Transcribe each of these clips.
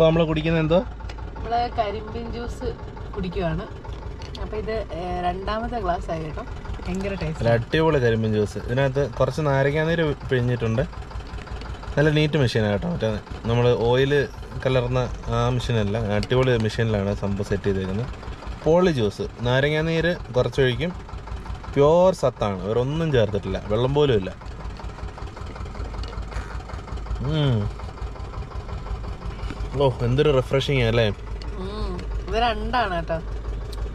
അപ്പോൾ നമ്മൾ കുടിക്കുന്നത് എന്തോ? നമ്മൾ കരിമ്പിൻ ജ്യൂസ് കുടിക്കുവാണ്. അപ്പൊ ഇത് രണ്ടാമത്തെ ഗ്ലാസ് ആയിട്ടോ കേട്ടോ. ഭയങ്കര ടേസ്റ്റ് അടിപൊളി കരിമ്പിൻ ജ്യൂസ്. ഇതിനകത്ത് കുറച്ച് നാരങ്ങാനീര് പിഴിഞ്ഞിട്ടുണ്ട്. നല്ല നീറ്റ് മെഷീനാണ് കേട്ടോ. മറ്റേ നമ്മൾ ഓയിൽ കലർന്ന ആ മെഷീനല്ല അടിപൊളി മെഷീനിലാണ് സംഭവം സെറ്റ് ചെയ്തേക്കുന്നത്. പോളി ജ്യൂസ് നാരങ്ങാനീര് കുറച്ചൊഴിക്കും. പ്യോർ സത്താണ്. വേറെ ഒന്നും ചേർത്തിട്ടില്ല. വെള്ളം പോലും ഇല്ല. ഓ എന്തൊരു റിഫ്രഷിങ് അല്ലേ. ഇത് രണ്ടാണ് കേട്ടോ.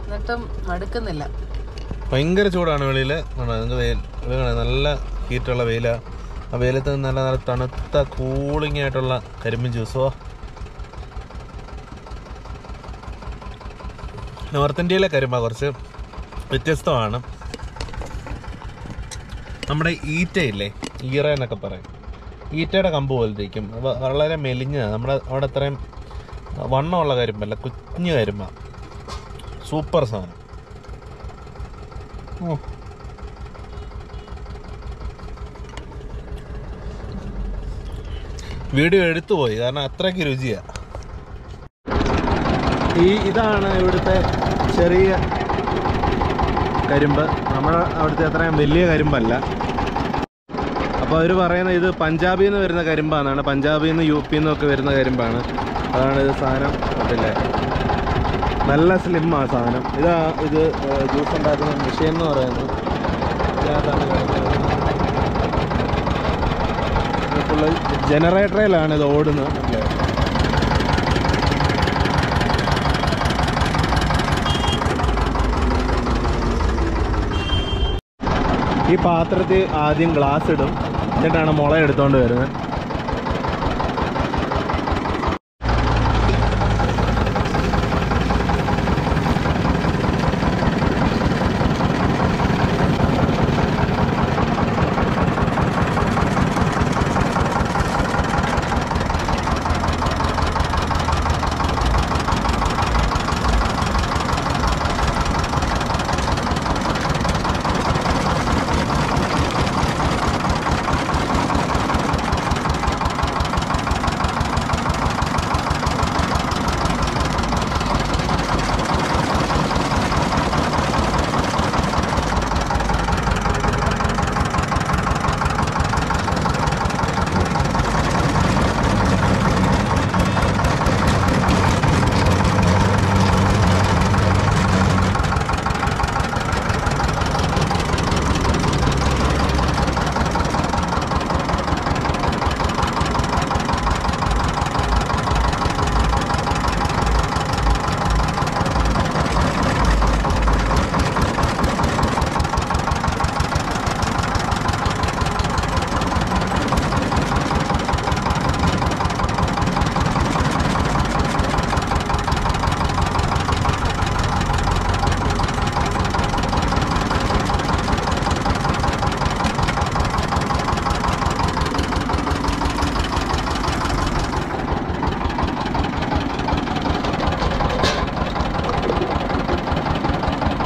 എന്നിട്ടും മടുക്കുന്നില്ല. ഭയങ്കര ചൂടാണ് വെളിയിൽ വെയിൽ നല്ല ഹീറ്റുള്ള വെയില. ആ വെയിലത്ത് നല്ല നല്ല തണുത്ത കൂളിംഗ് ആയിട്ടുള്ള കരിമ്പിൻ ജ്യൂസോ നോർത്ത് ഇന്ത്യയിലെ കരിമ്പ കുറച്ച് വ്യത്യസ്തമാണ്. നമ്മുടെ ഈറ്റയില്ലേ? ഈറ എന്നൊക്കെ പറയും. ഈറ്റയുടെ കമ്പ് പോലെ ഇരിക്കും വളരെ മെലിഞ്ഞ നമ്മുടെ അവിടെ അത്രയും വണ്ണമുള്ള കരിമ്പല്ല കുഞ്ഞു കരിമ്പ. സൂപ്പർ സാധനം. വീഡിയോ എടുത്തു പോയി കാരണം അത്രയ്ക്ക് രുചിയാ. ഈ ഇതാണ് ഇവിടുത്തെ ചെറിയ കരിമ്പ്. നമ്മുടെ അവിടുത്തെ അത്രയും വലിയ കരിമ്പല്ല. അപ്പോൾ അവർ പറയുന്നത് ഇത് പഞ്ചാബിൽ നിന്ന് വരുന്ന കരിമ്പാന്നാണ്. പഞ്ചാബിൽ നിന്ന് യു പിയിൽ നിന്നൊക്കെ വരുന്ന കരിമ്പാണ്. അതാണ് ഇത് സാധനം. പിന്നെ നല്ല സ്ലിമ്മാണ് സാധനം. ഇതാ ഇത് ജ്യൂസ് ഉണ്ടാക്കുന്ന മെഷീൻ എന്ന് പറയുന്നത്. ജനറേറ്ററിലാണ് ഇത് ഓടുന്നത്. ഈ പാത്രത്തിൽ ആദ്യം ഗ്ലാസ് ഇടും. എന്നിട്ടാണ് മുള എടുത്തോണ്ട് വരുന്നത്.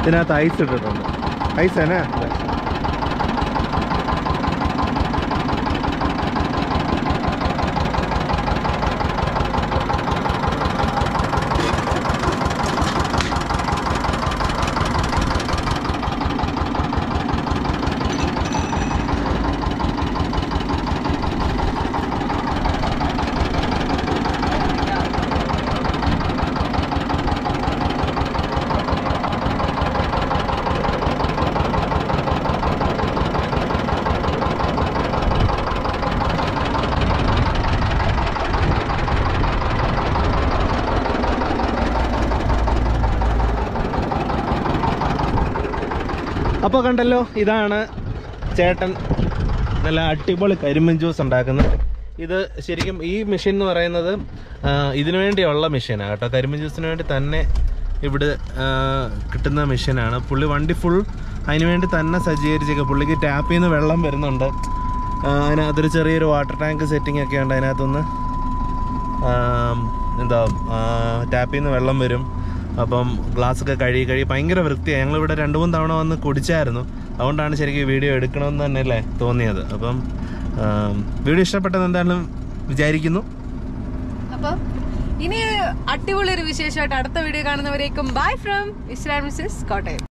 ഇതിനകത്ത് ഐസ് ഇട്ടിട്ടുണ്ട്. ഐസ് തന്നെ അപ്പോൾ കണ്ടല്ലോ ഇതാണ് ചേട്ടൻ നല്ല അടിപൊളി കരിമ്പൻ ജ്യൂസ് ഉണ്ടാക്കുന്നത്. ഇത് ശരിക്കും ഈ മെഷീൻ എന്ന് പറയുന്നത് ഇതിനു വേണ്ടിയുള്ള മെഷീനാണ് കേട്ടോ. കരിമ്പൻ ജ്യൂസിന് വേണ്ടി തന്നെ ഇവിടെ കിട്ടുന്ന മെഷീനാണ് പുള്ളി വണ്ടി ഫുൾ അതിന് വേണ്ടി തന്നെ സജ്ജീകരിച്ചേക്കുക പുള്ളിക്ക് ടാപ്പിൽ നിന്ന് വെള്ളം വരുന്നുണ്ട്. അതിനകത്തൊരു ചെറിയൊരു വാട്ടർ ടാങ്ക് സെറ്റിംഗ് ഒക്കെ ഉണ്ട് അതിനകത്തുനിന്ന് എന്താ ടാപ്പിൽ നിന്ന് വെള്ളം വരും. അപ്പം ഗ്ലാസ് ഒക്കെ കഴുകി കഴുകി ഭയങ്കര വൃത്തിയാണ് ഞങ്ങളിവിടെ രണ്ട് മൂന്ന് തവണ വന്ന് കുടിച്ചായിരുന്നു. അതുകൊണ്ടാണ് ശരിക്കും വീഡിയോ എടുക്കണമെന്ന് തന്നെ അല്ലേ തോന്നിയത്. അപ്പം വീഡിയോ ഇഷ്ടപ്പെട്ടത് എന്തായാലും വിചാരിക്കുന്നു. അപ്പം ഇനി അടിപൊളി ഒരു വിശേഷമായിട്ട് അടുത്ത video കാണുന്നവരേക്കും. Bye from Islam Mrs Kottayam